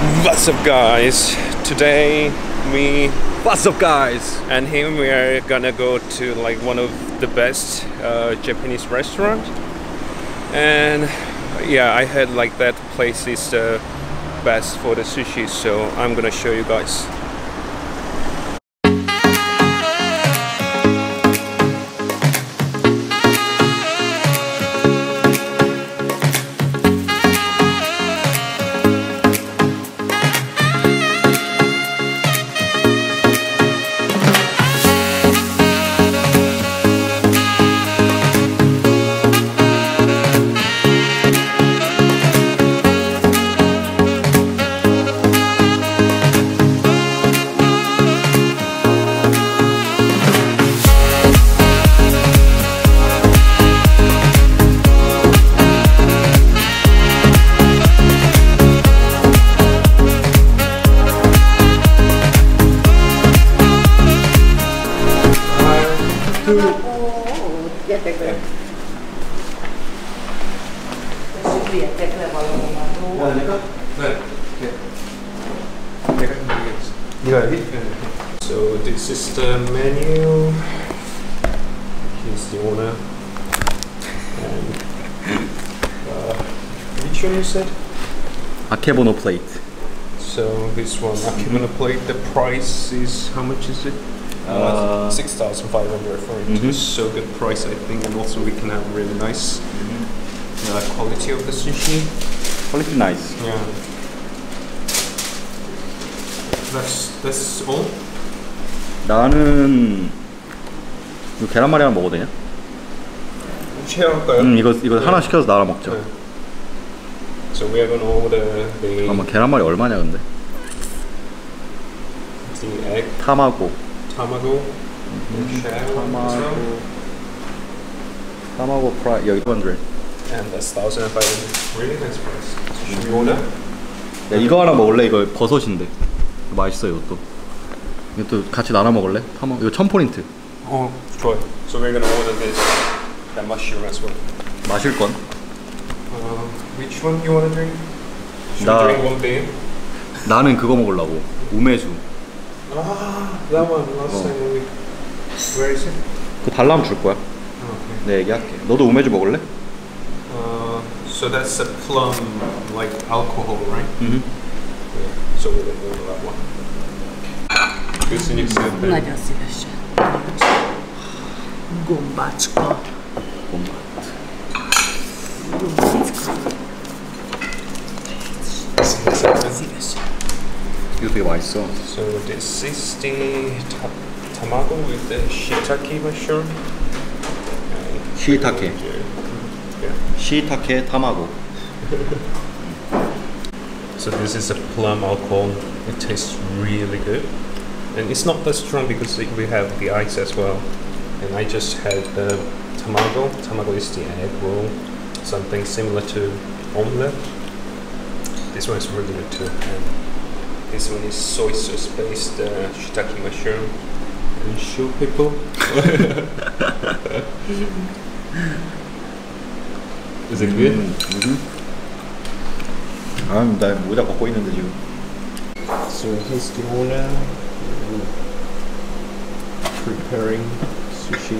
What's up guys? Today me What's up guys? and him we are gonna go to like one of the best uh, Japanese restaurant and yeah I heard like that place is the best for the sushi so I'm gonna show you guys So this is the menu. Here's the owner. And uh, which one you said? Akebono plate. So this one, Akebono plate. The price is how much is it? Uh, uh 6,500 for it. Mm -hmm. So good price, I think, and also we can have really nice mm -hmm. uh, quality of the sushi. 퀄리티 나이스. Yeah. That's that's all. 나는 이거 계란말이랑 먹어도 되냐? 쉐어할까요? 응 이거 이거 하나 시켜서 나랑 먹자. 네. So we are gonna order the 잠깐만 계란말이 얼마냐 근데? the egg 타마고. as well. 타마고. 타마고 프라이 여기 200. And that's thousand and five hundred. Really nice price. So should we order? 야 이거 하나 먹을래? 이거 버섯인데. 이거 맛있어 이것도. 이것도 같이 나눠 먹을래? 타마 이거 1000포인트. Oh, 좋아요. So we're gonna order this the mushroom as well. 마실 건? Uh, which one you wanna drink? Should 나- we drink one beer? 나는 그거 먹으려고. 우메주. Ah, that one last Oh. time when we. Where is it? 그거 달라면 줄 거야. Oh, okay. 내 얘기할게. 너도 우메주 먹을래? So that's a plum like alcohol, right? Mm-hmm. Yeah. So we'll order that one. Köszönjük szépen. Nagyon szívesen. You'll be wise so. So this is the ta tamago with the shiitake mushroom. Shiitake shiitake tamago. so this is a plum alcohol. It tastes really good, and it's not that strong because we have the ice as well. And I just had the tamago. Tamago is the egg roll, something similar to omelette. This one is really good too. And this one is soy sauce based uh, shiitake mushroom and shoe people. is it good? 아, 나 모자 벗고 있는데 지금. So here's the owner preparing sushi.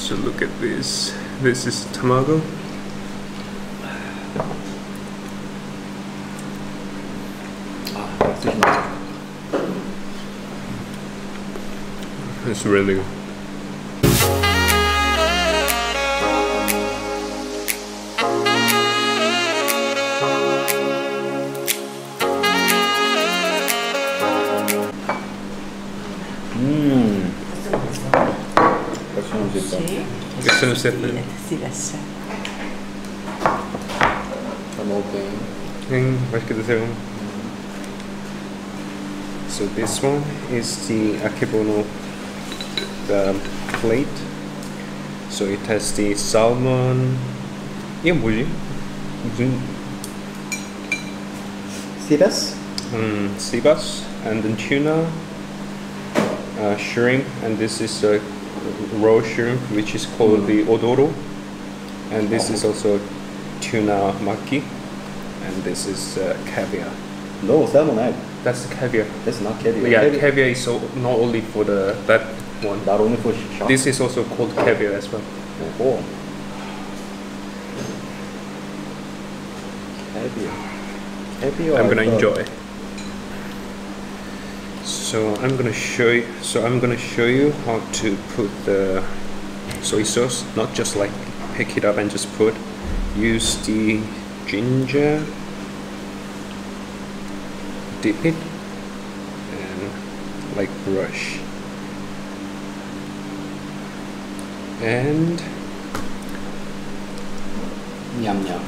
so look at this. This is tamago. It's really good Questo sempre. Sì, adesso. 잘 먹을게. 응, 맛있게 드세요. So this one is the akebono the plate. So it has the salmon. 이게 뭐지? 무슨 시베스? um, sea bass and then tuna, uh, shrimp, and this is a raw shrimp which is called the odoro, and this is also tuna maki, and this is uh, caviar. No, salmon egg. That's the caviar. That's not caviar. Yeah, Caviar- caviar is so, not only for the that one. Not only for shark. This is also called caviar as well. 오호. Caviar. Caviar. I'm gonna enjoy. So I'm gonna show you. So I'm gonna show you how to put the soy sauce. Not just like pick it up and just put. Use the ginger. Dip it and like brush. And 냠냠.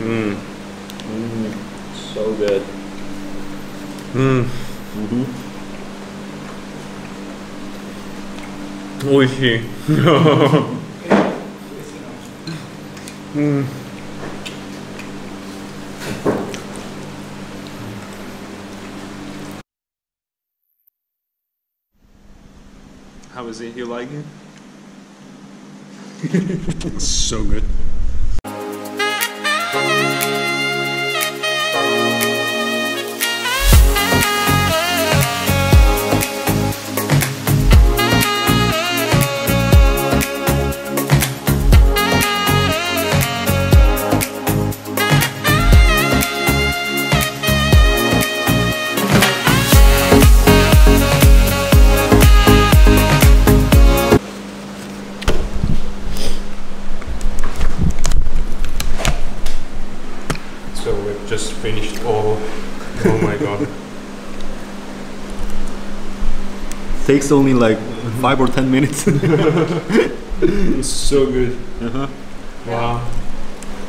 mmm, Mm, so good. Mm. Mm-hmm. mm-hmm. it? You like it? it's so good. Finished all. Oh my god. Takes only like five or ten minutes. It's so good. Uh -huh. Wow.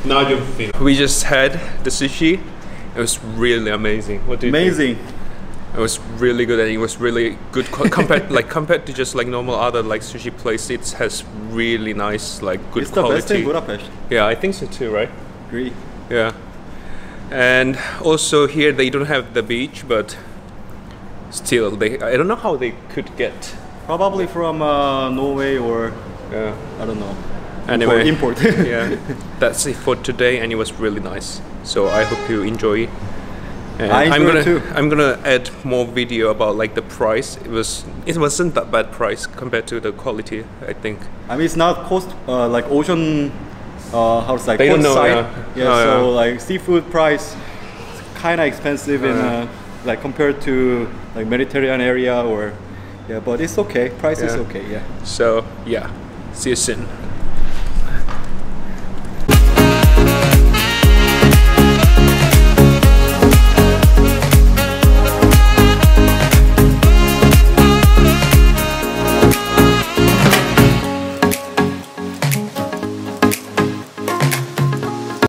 Now you feel. We just had the sushi. It was really amazing. What do you think? Amazing. It was really good, and it was really good compared, like compared to just like normal other like sushi place. It has really nice, like good It's the quality. best in Budapest. yeah, I think so too, right? Agree. Yeah. And also here they don't have the beach, but still they. I don't know how they could get. Probably from uh, Norway or Yeah. I don't know. Anyway. import. yeah, that's it for today, and it was really nice. So I hope you enjoy. And I am gonna too. I'm gonna add more video about like the price. It was it wasn't that bad price compared to the quality. I think. I mean, it's not cost uh, like ocean. Uh, how to say? They don't know, side. yeah. Yeah. Oh, so yeah. like seafood price, kind of expensive in Yeah. uh, like compared to like Mediterranean area or yeah, but it's okay. Price is okay. Yeah. So yeah, see you soon.